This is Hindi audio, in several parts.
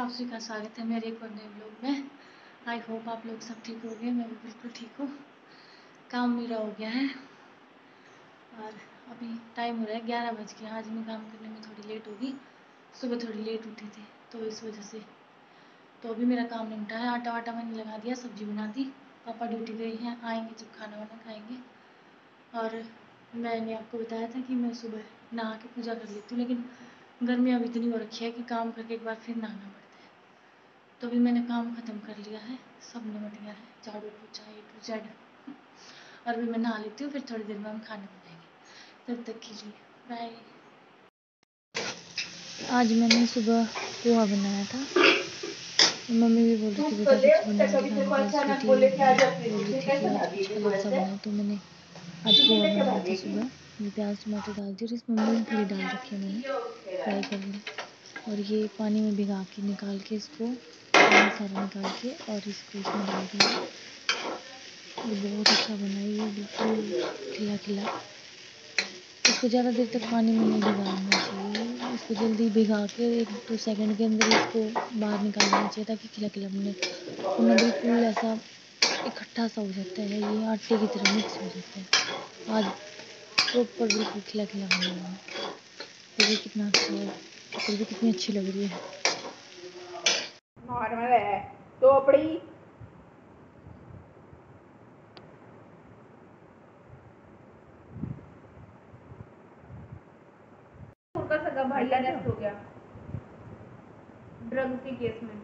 आप सभी का स्वागत है मेरे एक और नए ब्लॉग में। आई होप आप लोग सब ठीक हो गए मैं भी बिल्कुल ठीक हूँ। काम मेरा हो गया है और अभी टाइम हो रहा है ग्यारह बज के। आज मैं काम करने में थोड़ी लेट होगी। सुबह थोड़ी लेट उठी थी तो इस वजह से। तो अभी मेरा काम उठा है। आटा वाटा मैंने लगा दिया, सब्ज़ी बना दी। पापा ड्यूटी गई हैं, आएँगे जब खाना वाना खाएँगे। और मैंने आपको बताया था कि मैं सुबह नहा के पूजा कर लेती हूँ, लेकिन गर्मी अब इतनी हो रखी है कि काम करके एक बार फिर नहाना पड़ता है। तो अभी मैंने काम ख़त्म कर लिया है सब निमट गया है झाड़ू पोछा ए टू जेड। और अभी मैं नहा लेती हूँ फिर थोड़ी देर में हम खाने बनाएँगे तब तक के लिए बाय आज मैंने सुबह पोहा बनाया था। मम्मी भी बोल रही थी बेटा कुछ बोल रही थी कुछ अलग तो मैंने आज पोहा बनाया था सुबह। प्याज टमाटर डाल दी और इसमें मूँगफली डाल रखी है मैंने। फ्राई करने और ये पानी में भिगा के निकाल के इसको पानी सारा निकाल के और इसको इसमें डाल दिया ये बहुत अच्छा बना है, ये बिल्कुल खिला खिला। इसको ज़्यादा देर तक पानी में नहीं भिगाना चाहिए। इसको जल्दी भिगा के एक दो सेकंड के अंदर इसको बाहर निकाल देना चाहिए ताकि खिला खिला बने। वरना बिल्कुल ऐसा इकट्ठा सा हो जाता है, ये आटे की तरह मिक्स हो जाता है। आज प्रॉपर बिल्कुल खिला खिला बना हुआ है देखिए कितना अच्छा है भी कितनी अच्छी लग रही है। नॉर्मल है। टोपड़ी उनका सगा भाई अरेस्ट हो गया। ड्रग्स के केस में।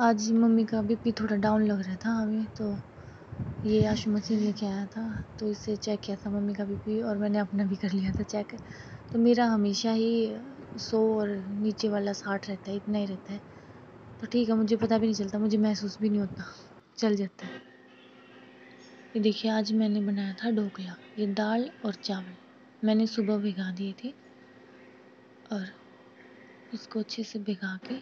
आज मम्मी का बीपी थोड़ा डाउन लग रहा था अभी तो ये आशु मशीन लेके आया था तो इसे चेक किया था मम्मी का बीपी और मैंने अपना भी कर लिया था चेक तो मेरा हमेशा ही सौ और नीचे वाला साठ रहता है, इतना ही रहता है। तो ठीक है, मुझे पता भी नहीं चलता, मुझे महसूस भी नहीं होता। चल जाता है। ये देखिए, आज मैंने बनाया था ढोकला, ये दाल और चावल। मैंने सुबह भिगा दिए थे और इसको अच्छे से भिगा के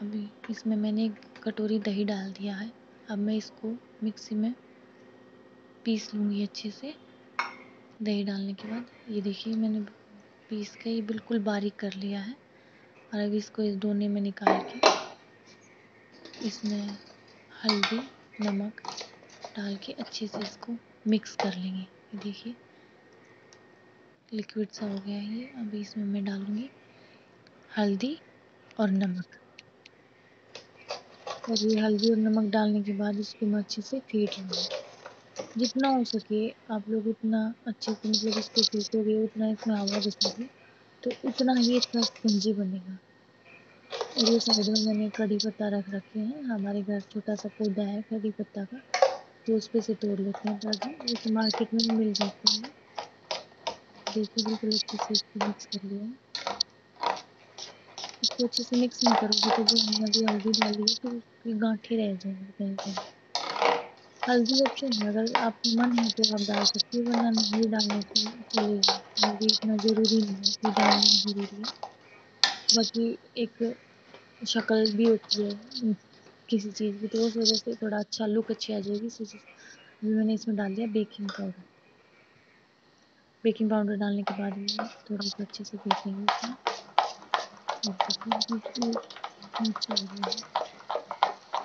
अभी इसमें मैंने एक कटोरी दही डाल दिया है। अब मैं इसको मिक्सी में पीस लूँगी अच्छे से, दही डालने के बाद। ये देखिए, मैंने पीस के ये बिल्कुल बारीक कर लिया है। और अभी इसको इस दोने में निकाल के इसमें हल्दी, नमक डाल के अच्छे से इसको मिक्स कर लेंगे। ये देखिए लिक्विड सा हो गया है ये। अभी इसमें मैं डालूँगी हल्दी और नमक। और ये हल्दी और नमक डालने के बाद इसको मैं अच्छे से फेंट लूँगी। जितना हो सके आप लोग उतना अच्छे से मतलब इसको फेंटोगे उतना इसमें हवा घुसेगी तो उतना ही अच्छा स्पंजी बनेगा। और ये साइड में मैंने कड़ी पत्ता रख रखे हैं। हमारे घर छोटा सा पौधा है कड़ी पत्ता का तो उस पर से तोड़ लेते हैं ताकि जैसे मार्केट में मिल जाते हैं। देखिए बिल्कुल अच्छे से इसको मिक्स कर लिया इसको अच्छे से मिक्स नहीं करोगे तो जो हमने अभी हल्दी डाली है तो उसकी गांठें रह जाएँगी कहीं कहीं हल्दी ऑप्शन है। अगर आप मन है तो आप डाल सकते हो, वरना नहीं डालने से चलेगा हल्दी इतना ज़रूरी नहीं है कि डालना ज़रूरी है। बाकी एक शक्ल भी होती है किसी चीज़ की तो उस वजह से थोड़ा अच्छा लुक अच्छी आ जाएगी। इस वजह मैंने इसमें डाल दिया बेकिंग पाउडर बेकिंग पाउडर डालने के बाद थोड़ा सा अच्छे से फेंकेंगे इसमें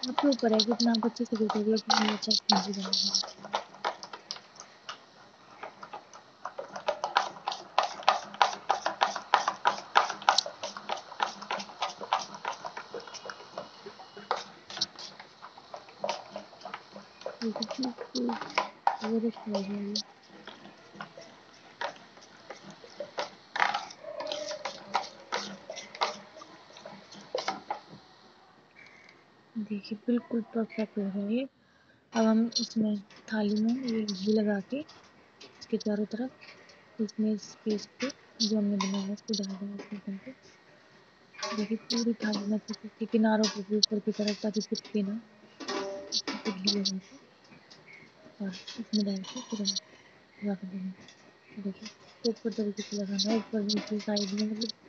आपके ऊपर है कितना आप अच्छे से देखोगे उतना अच्छा बनेगा देखिए देखिए, बिल्कुल परफेक्ट हो ये। अब हम इसमें थाली में ये घी लगा के इसके चारों तरफ़ इसमें इस पेस्ट पे जो हमने बनाया है इसको डाल देंगे इसमें करके देखिए, पूरी थाली में अच्छे से किनारों पे भी ऊपर की तरफ़ ताकि चिपके ना घी लगा के और इसमें डाल के फिर रख देंगे। देखिए प्रॉपर तरीके से लगाना है, ऊपर नीचे साइड में मतलब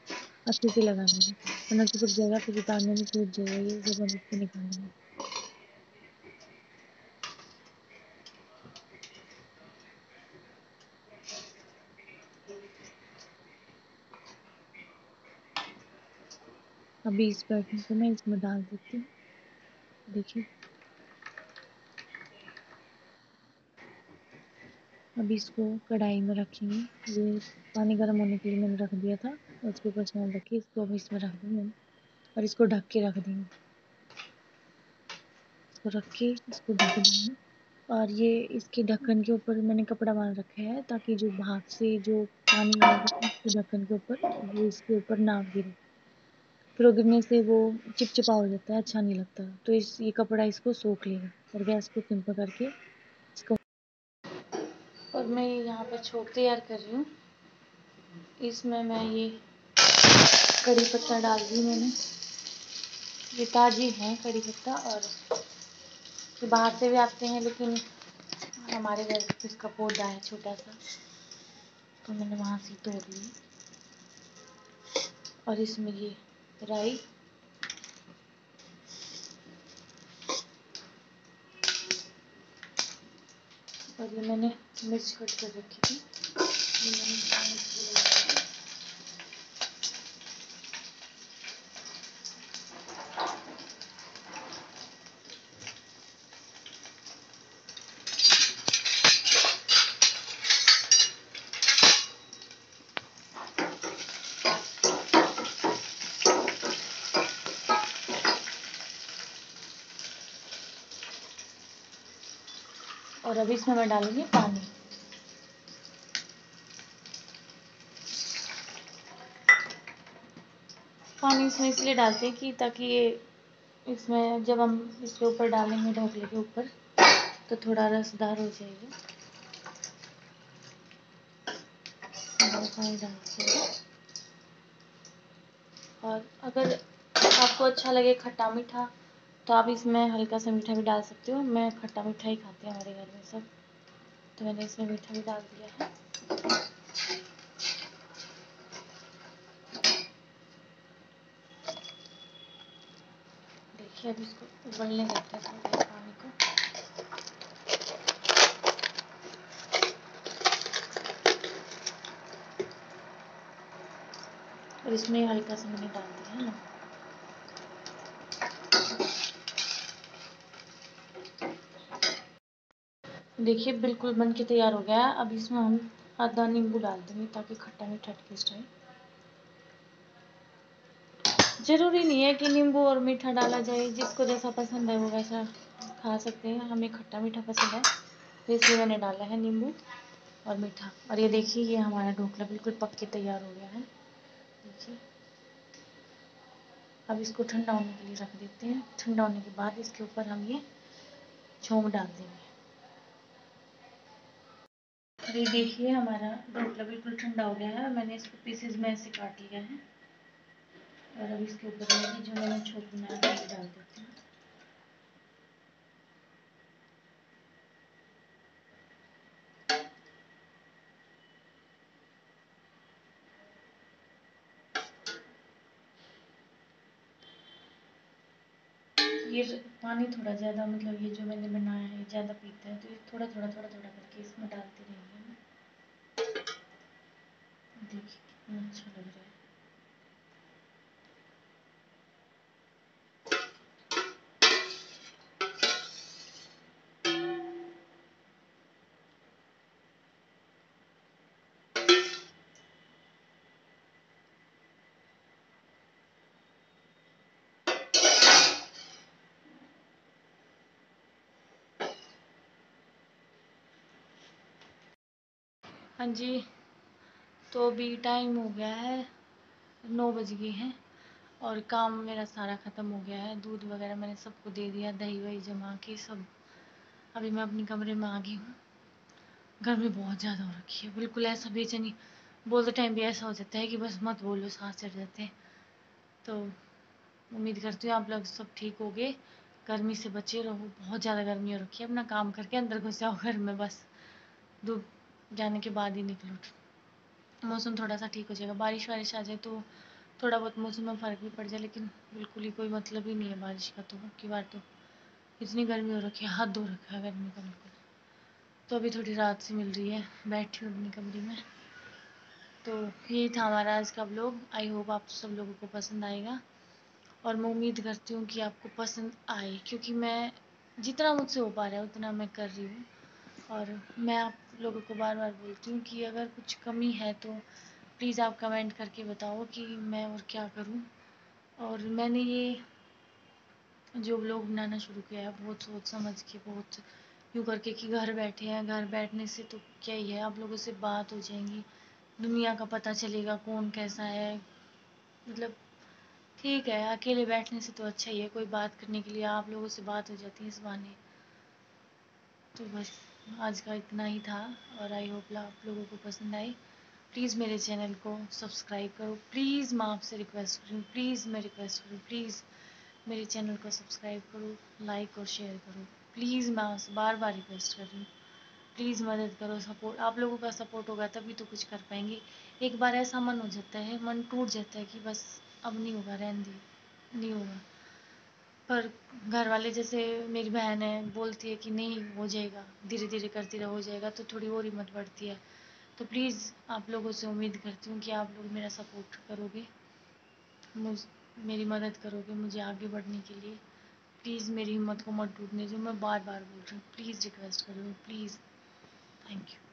अच्छे से लगाना है। वरना तो किसी जगह पे भी बांधने में टूट जाएगा ये सब मदद से निकालना है अभी इस पैटर्न को मैं इसमें डाल देती हूँ। देखिए। अभी इसको कढ़ाई में रखेंगे। ये पानी गर्म होने के लिए मैंने रख दिया था। उसके ऊपर स्मेल रखी इसको अभी इसमें रख दूँगी और इसको ढक के रख देंगे। इसको रख के इसको ढक देंगे। और ये इसके ढक्कन के ऊपर मैंने कपड़ा बाँध रखा है, ताकि जो भाग से जो पानी इसके ढक्कन के ऊपर, वो इसके ऊपर ना गिरे। फिर गिरने से वो चिपचिपा हो जाता है अच्छा नहीं लगता तो इस, ये कपड़ा इसको सोख लेगा, और गैस को सिंपल करके इसको और मैं यहाँ पर छोक तैयार कर रही हूँ। इसमें मैं ये कड़ी पत्ता डाल दी मैंने। ये ताज़ी है कड़ी पत्ता और ये बाहर से भी आते हैं, लेकिन हमारे घर पे इसका पौधा है छोटा सा तो मैंने वहाँ से तोड़ ली। और इसमें ये राई। और ये मैंने मिर्च कट कर रखी थी। ये मैंने और अभी इसमें मैं डालूँगी पानी। पानी इसमें इसलिए डालते हैं कि ताकि ये इसमें जब हम इसके ऊपर डालेंगे ढोकले के ऊपर तो थोड़ा रसदार हो जाएगा। और अगर आपको अच्छा लगे खट्टा मीठा तो आप इसमें हल्का सा मीठा भी डाल सकते हो। मैं खट्टा मीठा ही खाती हैं हमारे घर में सब। तो मैंने इसमें मीठा भी डाल दिया है। देखिए, अब इसको उबलने देते हैं थोड़ा पानी को। और इसमें हल्का सा मैंने डाल दिया है ना। देखिए, बिल्कुल बन के तैयार हो गया है। अब इसमें हम आधा नींबू डाल देंगे ताकि खट्टा मीठा टेस्ट आए ज़रूरी नहीं है कि नींबू और मीठा डाला जाए। जिसको जैसा पसंद है, वो वैसा खा सकते हैं। हमें खट्टा मीठा पसंद है तो इसलिए मैंने डाला है नींबू और मीठा। और ये देखिए, ये हमारा ढोकला बिल्कुल पक के तैयार हो गया है। देखिए। अब इसको ठंडा होने के लिए रख देते हैं। ठंडा होने के बाद इसके ऊपर हम ये छोंक डाल देंगे। अभी देखिए हमारा ढोकला बिल्कुल ठंडा हो गया है मैंने इसको पीसेज में ऐसे काट लिया है। और अब इसके ऊपर जो मैंने छोक बनाया डाल देती हूँ। ये पानी थोड़ा ज़्यादा मतलब ये जो मैंने बनाया है, ज़्यादा पीता है तो ये थोड़ा थोड़ा थोड़ा थोड़ा करके इसमें डालती रहेंगे देखिए कितना अच्छा लग रहा है हाँ जी तो अभी टाइम हो गया है, नौ बज गए हैं और काम मेरा सारा ख़त्म हो गया है। दूध वगैरह मैंने सबको दे दिया, दही वही जमा के सब। अभी मैं अपने कमरे में आ गई हूँ। गर्मी बहुत ज़्यादा हो रखी है, बिल्कुल ऐसा बेचैनी। बोलते टाइम भी ऐसा हो जाता है कि बस मत बोलो, सांस चढ़ जाते हैं। तो उम्मीद करती हूँ आप लोग सब ठीक हो गए। गर्मी से बचे रहो, बहुत ज़्यादा गर्मी हो रखी है। अपना काम करके अंदर घुस जाओ घर में, बस। धूप जाने के बाद ही निकलो। मौसम थोड़ा सा ठीक हो जाएगा। बारिश वारिश आ जाए तो थोड़ा बहुत मौसम में फ़र्क भी पड़ जाए, लेकिन बिल्कुल ही कोई मतलब ही नहीं है बारिश का तो की बार तो इतनी गर्मी हो रखी है हाथ धो रखा है गर्मी का बिल्कुल। तो अभी थोड़ी रात से मिल रही है, बैठी हूँ अपनी कमरे में। तो यही था हमारा आज का ब्लॉग आई होप आप सब लोगों को पसंद आएगा। और मैं उम्मीद करती हूँ कि आपको पसंद आए, क्योंकि मैं जितना मुझसे हो पा रहा है, उतना मैं कर रही हूँ। और मैं आप लोगों को बार बार बोलती हूँ कि अगर कुछ कमी है तो प्लीज़ आप कमेंट करके बताओ कि मैं और क्या करूँ। और मैंने ये जो ब्लॉग बनाना शुरू किया है, बहुत सोच समझ के, बहुत यूँ करके कि घर बैठे हैं, घर बैठने से तो क्या ही है, आप लोगों से बात हो जाएँगी, दुनिया का पता चलेगा कौन कैसा है। मतलब ठीक है, अकेले बैठने से तो अच्छा ही है, कोई बात करने के लिए आप लोगों से बात हो जाती है इस बहाने। तो बस। आज का इतना ही था और आई होप आप लोगों को पसंद आई। प्लीज़ मेरे चैनल को सब्सक्राइब करो। प्लीज़ मैं आपसे रिक्वेस्ट करूँ। प्लीज़ मैं रिक्वेस्ट करूँ। प्लीज़ मेरे चैनल को सब्सक्राइब करो लाइक और शेयर करो। प्लीज़ मैं आपसे बार बार रिक्वेस्ट कर रही हूँ। प्लीज़ मदद करो सपोर्ट आप लोगों का सपोर्ट होगा तभी तो कुछ कर पाएँगे। एक बार ऐसा मन हो जाता है, मन टूट जाता है कि बस अब नहीं होगा, रहने दी। नहीं होगा। पर घर वाले जैसे मेरी बहन है, बोलती है कि नहीं, हो जाएगा धीरे धीरे करती रहो, हो जाएगा तो थोड़ी और हिम्मत बढ़ती है। तो प्लीज़ आप लोगों से उम्मीद करती हूँ कि आप लोग मेरा सपोर्ट करोगे, मुझ, मेरी मदद करोगे मुझे आगे बढ़ने के लिए। प्लीज़ मेरी हिम्मत को मत टूटने जो मैं बार बार बोल रही हूँ प्लीज़ रिक्वेस्ट कर रही हूँ प्लीज़ थैंक यू